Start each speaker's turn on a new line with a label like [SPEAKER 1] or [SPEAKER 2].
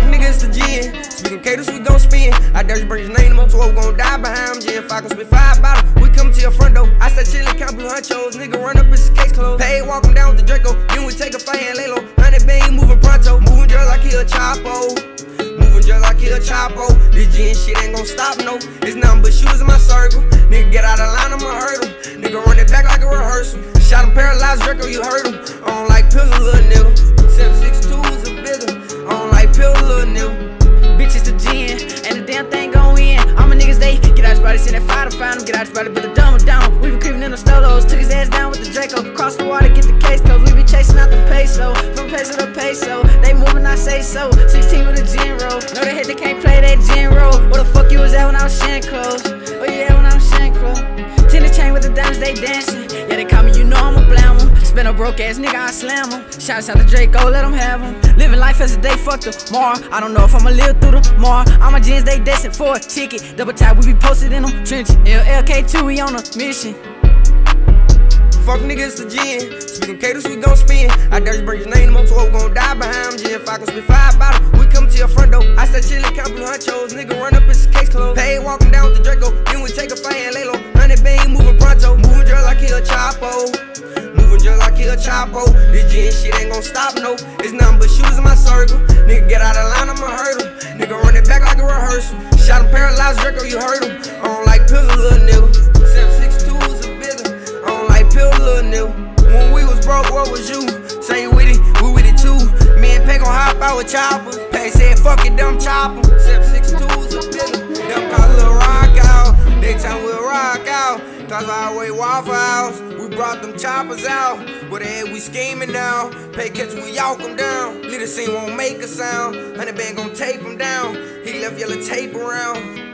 [SPEAKER 1] niggas to Gen. Speaking caters, we gon' spin. I dare you bring his name up to we gon' die behind him. If I can spit five bottles, we come to your front door. I said chillin', count blue hunchos. Nigga run up, it's case closed. Pay, walk him down with the Draco. Then we take a fight and lay low. Hundred bang, moving pronto. Moving just like he a Chapo. Moving just like he a Chapo. This Gen shit ain't gon' stop, no. It's nothing but shoes in my circle. Nigga get out of line, I'ma hurt him. Nigga run it back like a rehearsal. Shot him paralyzed, Draco, you heard him.
[SPEAKER 2] In the stolos, took his ass down with the Draco. Cross the water, get the case, cause we be chasing out the peso. From peso to peso, they moving, I say so. 16 with a Gen roll. Know they hit, they can't play that Gen roll. Where the fuck you was at when I was sharing clothes? Oh yeah, when I was sharing clothes. Tennis chain with the diamonds, they dancing. Yeah, they call me, you know I'm a blammer. Spin a broke ass nigga, I slam him. Shots out to Draco, let him have him. Living life as a day, fuck tomorrow. I don't know if I'ma live through tomorrow. All my jeans, they destined for a ticket. Double tap, we be posted in them trenches. LLK2, we on a mission.
[SPEAKER 1] Fuck niggas to Gen. Speaking caters, we gon' spin. I dare you bring your name so we gon' die behind. Gen, if I can spit five bottles, we come to your front door. I said chillin', count blue hunchos. Nigga run up, it's case closed. Pay, walk him down with the Draco. Then we take a fight and lay low. Hundred bang, moving pronto. Moving just like he a. Moving just like he a Chapo. This Gen shit ain't gon' stop, no. It's nothing but shoes in my circle. Nigga get out of line, I'ma hurt him. Nigga run it back like a rehearsal. Shot him paralyzed, Draco, you heard him. I don't like pills, little nigga. 762 gon' hop out with choppers. Pay said, fuck it, dumb chopper. 762 is a bigger. Them call little rock out. They time we'll rock out. Cause I always Waffle House. We brought them choppers out. With the head we scheming now. Pay catch, we yoke them down. Little scene won't make a sound. Honey band gon' tape him down. He left yellow tape around.